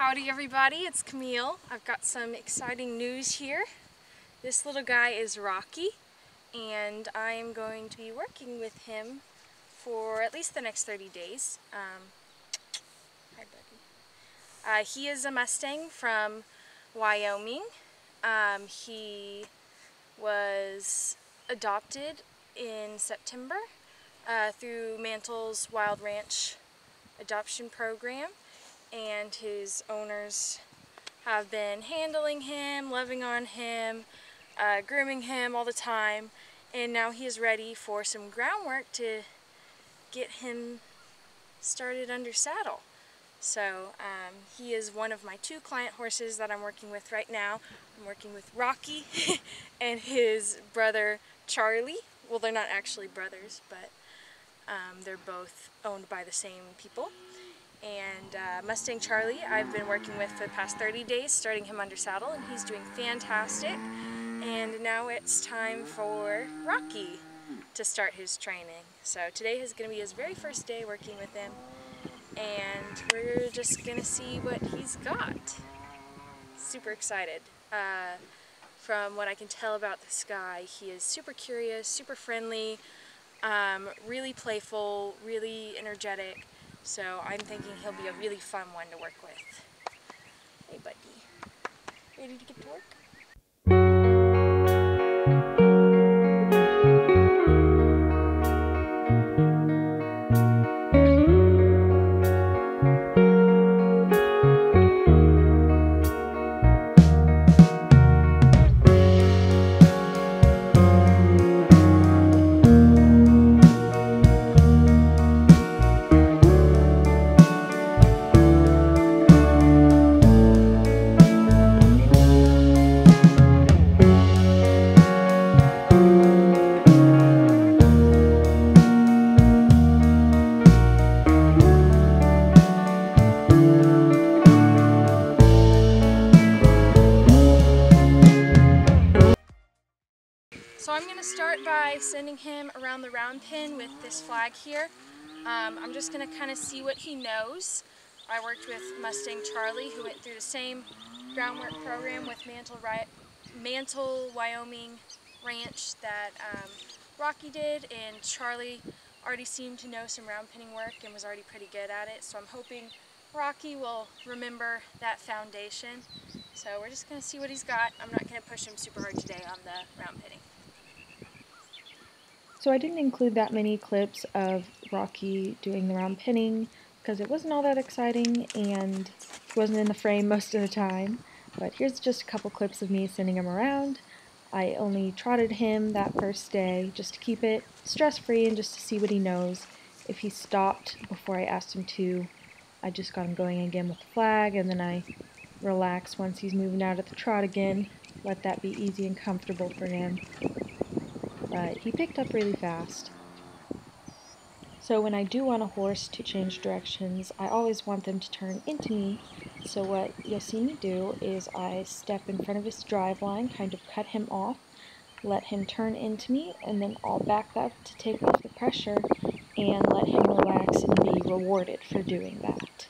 Howdy everybody, it's Camille. I've got some exciting news here. This little guy is Rocky and I am going to be working with him for at least the next 30 days. Um, hi buddy. Uh, he is a Mustang from Wyoming. Um, he was adopted in September uh, through Mantle's Wild Ranch adoption program and his owners have been handling him, loving on him, uh, grooming him all the time and now he is ready for some groundwork to get him started under saddle. So um, he is one of my two client horses that I'm working with right now. I'm working with Rocky and his brother Charlie. Well, they're not actually brothers, but um, they're both owned by the same people. And uh, Mustang Charlie, I've been working with for the past 30 days, starting him under saddle, and he's doing fantastic. And now it's time for Rocky to start his training. So today is going to be his very first day working with him, and we're just going to see what he's got. Super excited. Uh, from what I can tell about this guy, he is super curious, super friendly, um, really playful, really energetic. So I'm thinking he'll be a really fun one to work with. Hey buddy, ready to get to work? Sending him around the round pen with this flag here. Um, I'm just going to kind of see what he knows. I worked with Mustang Charlie who went through the same groundwork program with Mantle, Mantle Wyoming Ranch that um, Rocky did and Charlie already seemed to know some round penning work and was already pretty good at it so I'm hoping Rocky will remember that foundation. So we're just going to see what he's got. I'm not going to push him super hard today on the round penning. So I didn't include that many clips of Rocky doing the round penning because it wasn't all that exciting and he wasn't in the frame most of the time. But here's just a couple clips of me sending him around. I only trotted him that first day just to keep it stress-free and just to see what he knows. If he stopped before I asked him to, I just got him going again with the flag and then I relax once he's moving out at the trot again. Let that be easy and comfortable for him but he picked up really fast. So when I do want a horse to change directions, I always want them to turn into me. So what you'll see me do is I step in front of his drive line, kind of cut him off, let him turn into me, and then I'll back up to take off the pressure and let him relax and be rewarded for doing that.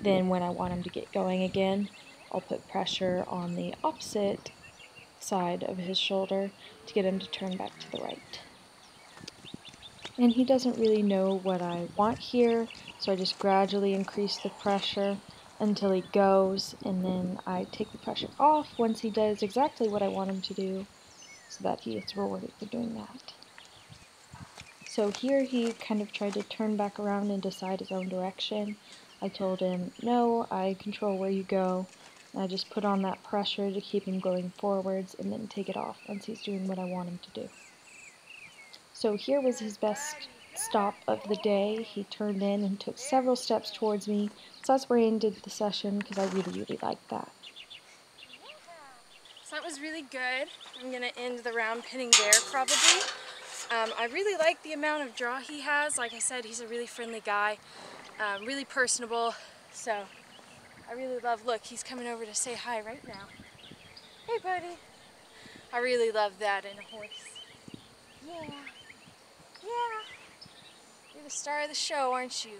Then when I want him to get going again, I'll put pressure on the opposite side of his shoulder to get him to turn back to the right. And he doesn't really know what I want here, so I just gradually increase the pressure until he goes, and then I take the pressure off once he does exactly what I want him to do, so that he gets rewarded for doing that. So here he kind of tried to turn back around and decide his own direction. I told him, no, I control where you go, I just put on that pressure to keep him going forwards and then take it off once he's doing what I want him to do. So here was his best stop of the day. He turned in and took several steps towards me. So that's where I ended the session because I really, really liked that. So that was really good. I'm going to end the round penning there probably. Um, I really like the amount of draw he has. Like I said, he's a really friendly guy, um, really personable. So I really love, look, he's coming over to say hi right now. Hey, buddy. I really love that in a horse. Yeah. Yeah. You're the star of the show, aren't you?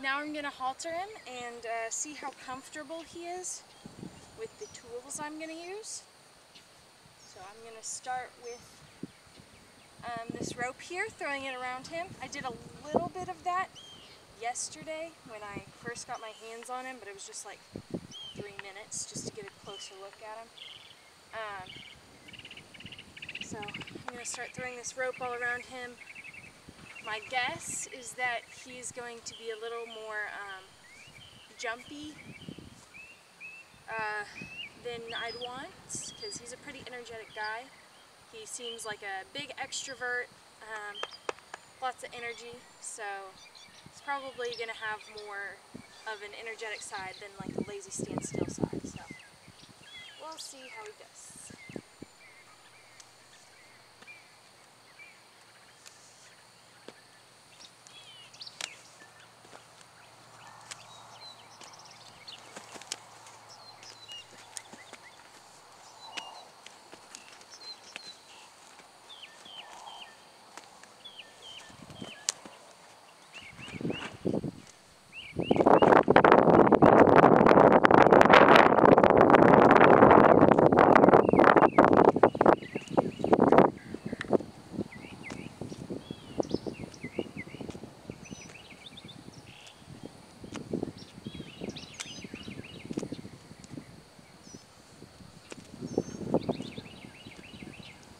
Now I'm going to halter him and uh, see how comfortable he is with the tools I'm going to use. So I'm going to start with um, this rope here, throwing it around him. I did a little bit of that yesterday when I first got my hands on him, but it was just like three minutes just to get a closer look at him. Um, so I'm going to start throwing this rope all around him. My guess is that he's going to be a little more um, jumpy uh, than I'd want because he's a pretty energetic guy. He seems like a big extrovert, um, lots of energy, so probably going to have more of an energetic side than like a lazy standstill side. So we'll see how he does.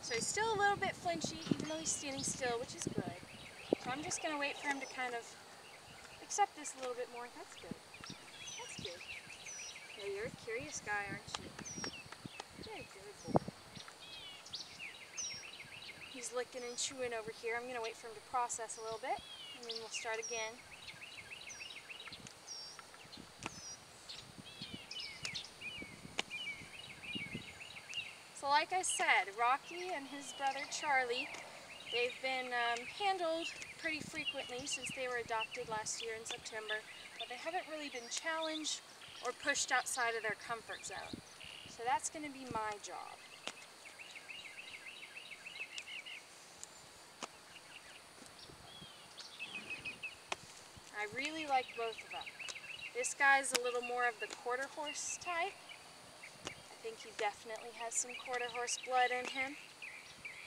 So he's still a little bit flinchy, even though he's standing still, which is good. So I'm just going to wait for him to kind of accept this a little bit more. That's good. That's good. Yeah, you're a curious guy, aren't you? Very good boy. He's licking and chewing over here. I'm going to wait for him to process a little bit, and then we'll start again. So like I said, Rocky and his brother Charlie, they've been um, handled pretty frequently since they were adopted last year in September, but they haven't really been challenged or pushed outside of their comfort zone. So that's going to be my job. I really like both of them. This guy's a little more of the quarter horse type, think he definitely has some quarter horse blood in him.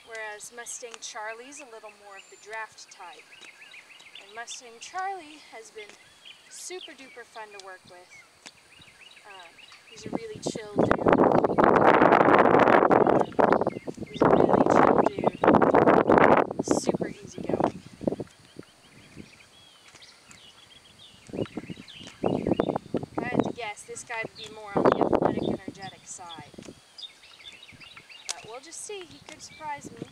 Whereas Mustang Charlie's a little more of the draft type. And Mustang Charlie has been super duper fun to work with. Um, he's a really chill dude. He's a really chill dude. Super easygoing. If I had to guess, this guy would be more on the athletic energetic side. But we'll just He could surprise me.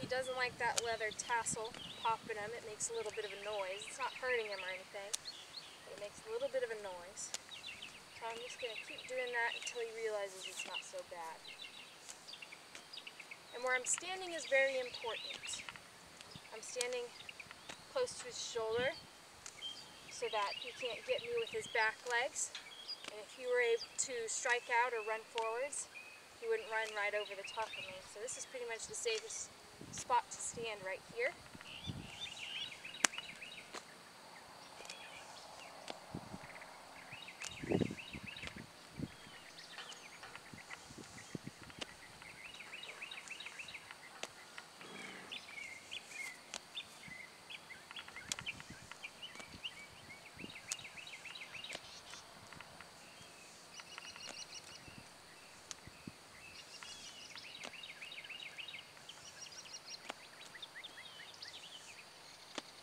He doesn't like that leather tassel popping him. It makes a little bit of a noise. It's not hurting him or anything, but it makes a little bit of a noise. So I'm just going to keep doing that until he realizes it's not so bad. And where I'm standing is very important. I'm standing close to his shoulder so that he can't get me with his back legs. And if he were able to strike out or run forwards, he wouldn't run right over the top of me. So this is pretty much the safest spot to stand right here.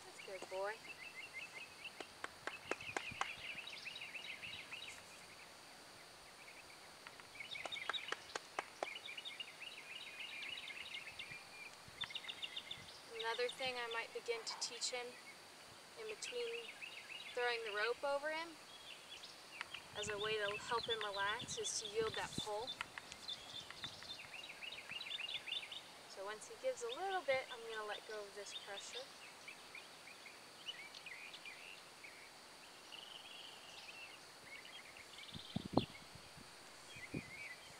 That's good, boy. Another thing I might begin to teach him in between throwing the rope over him as a way to help him relax is to yield that pull. So once he gives a little bit, I'm going to let go of this pressure.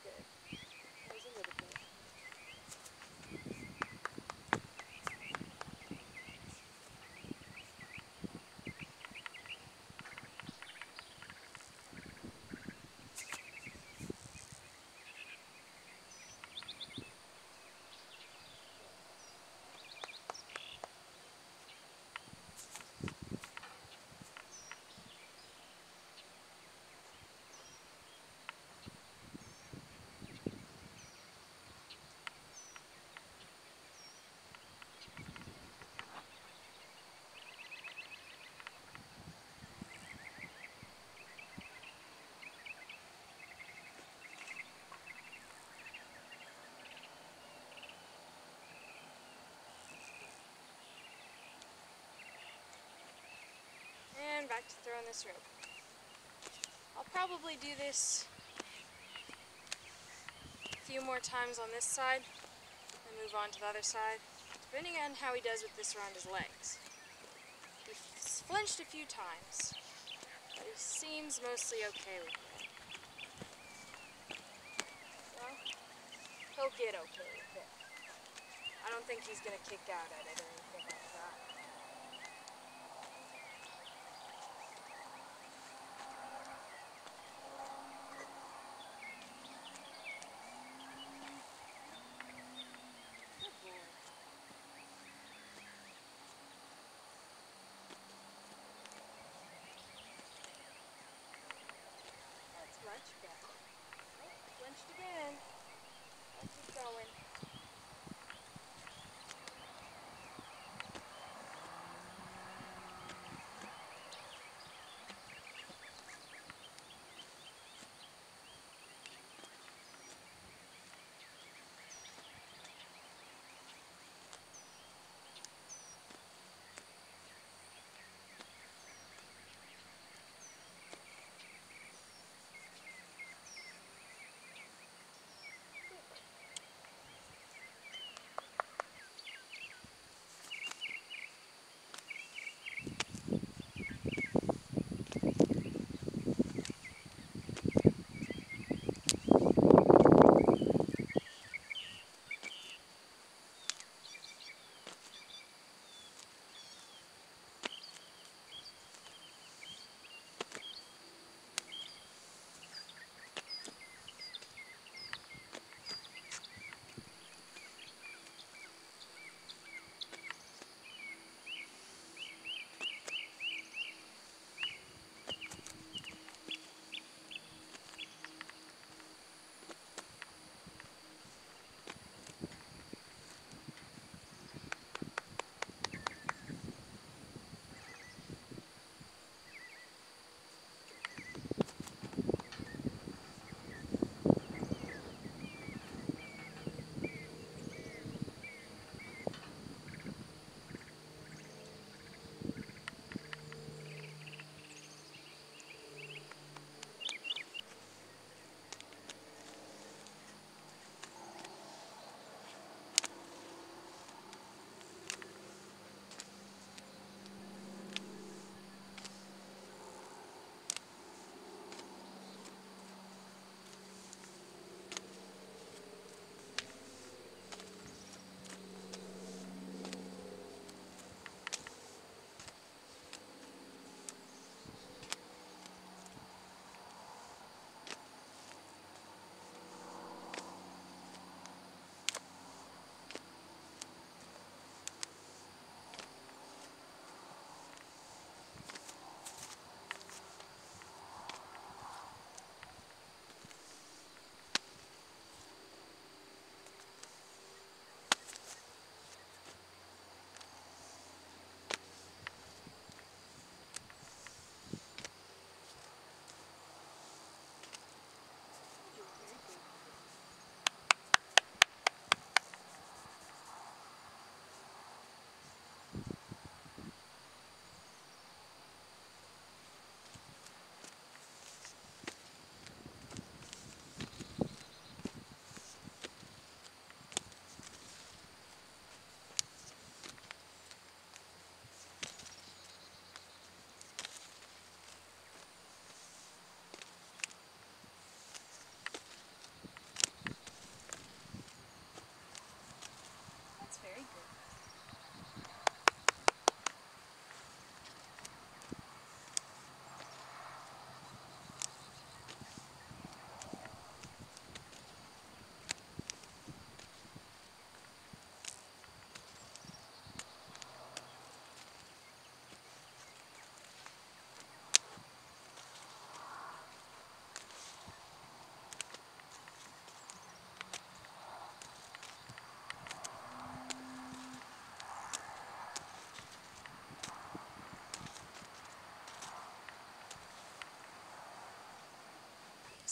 Good. There's a little bit. This rope. I'll probably do this a few more times on this side and move on to the other side, depending on how he does with this around his legs. He's flinched a few times, but he seems mostly okay with it. Well, he'll get okay with it. I don't think he's gonna kick out at it or anything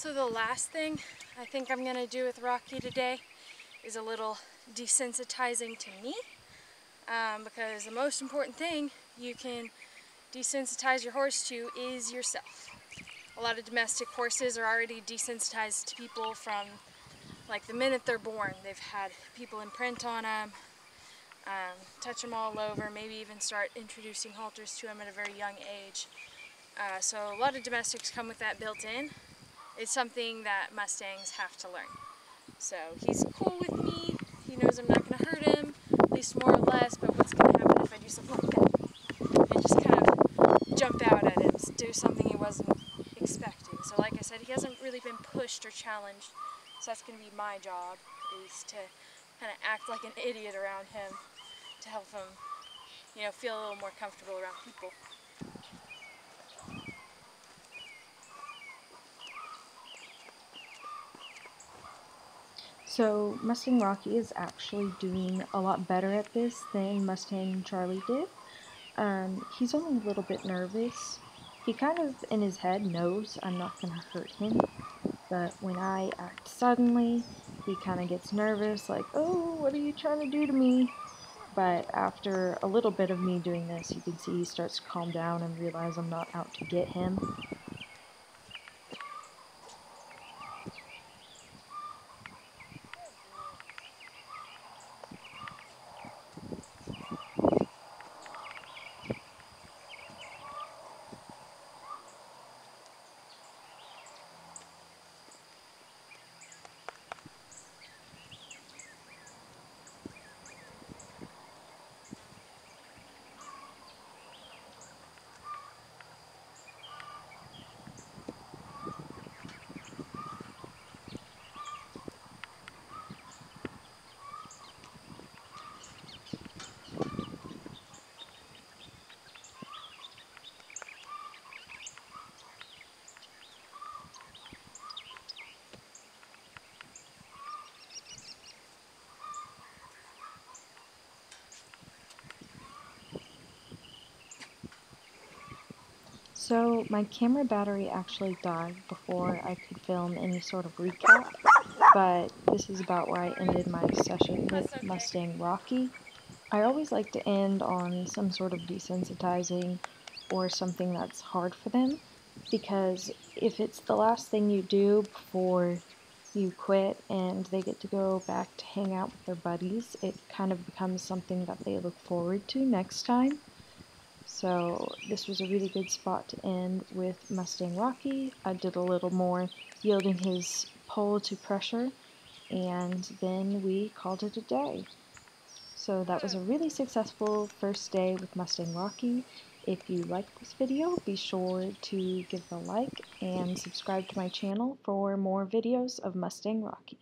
So the last thing I think I'm gonna do with Rocky today is a little desensitizing to me um, because the most important thing you can desensitize your horse to is yourself. A lot of domestic horses are already desensitized to people from like the minute they're born. They've had people imprint on them, um, touch them all over, maybe even start introducing halters to them at a very young age. Uh, so a lot of domestics come with that built in. It's something that Mustangs have to learn. So he's cool with me. He knows I'm not going to hurt him, at least more or less, but what's going to happen if I do something like that? And just kind of jump out at him, do something he wasn't expecting. So like I said, he hasn't really been pushed or challenged, so that's going to be my job, is to kind of act like an idiot around him to help him, you know, feel a little more comfortable around people. So Mustang Rocky is actually doing a lot better at this than Mustang Charlie did. Um, he's only a little bit nervous. He kind of, in his head, knows I'm not going to hurt him. But when I act suddenly, he kind of gets nervous, like, oh, what are you trying to do to me? But after a little bit of me doing this, you can see he starts to calm down and realize I'm not out to get him. So my camera battery actually died before I could film any sort of recap, but this is about where I ended my session with. Mustang Rocky. I always like to end on some sort of desensitizing or something that's hard for them, because if it's the last thing you do before you quit and they get to go back to hang out with their buddies, it kind of becomes something that they look forward to next time. So this was a really good spot to end with Mustang Rocky. I did a little more yielding his poll to pressure and then we called it a day. So that was a really successful first day with Mustang Rocky. If you liked this video, be sure to give it a like and subscribe to my channel for more videos of Mustang Rocky.